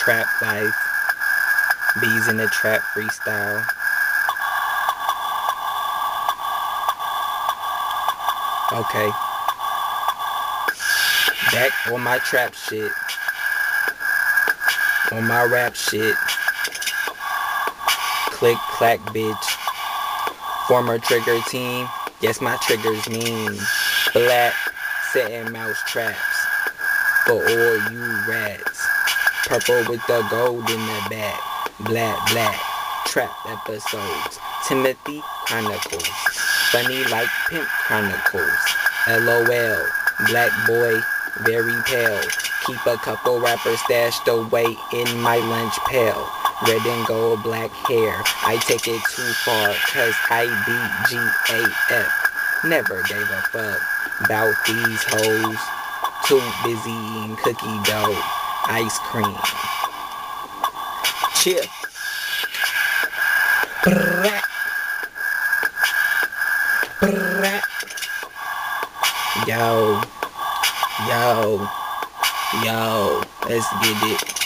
Trap life. Beez in the trap freestyle. Okay. Back on my trap shit. On my rap shit. Click clack bitch. Former trigger team. Yes, my triggers mean black setting mouse traps for all you rats. Purple with the gold in the back. Black, black. Trap episodes. Timothy Chronicles. Funny like Pimp Chronicles. LOL. Black boy, very pale. Keep a couple rappers stashed away in my lunch pail. Red and gold, black hair. I take it too far, cause I B-G-A-F. Never gave a fuck about these hoes. Too busy eating cookie dough. Ice cream. Chip. Brat. Brat. Yo. Yo. Yo. Let's get it.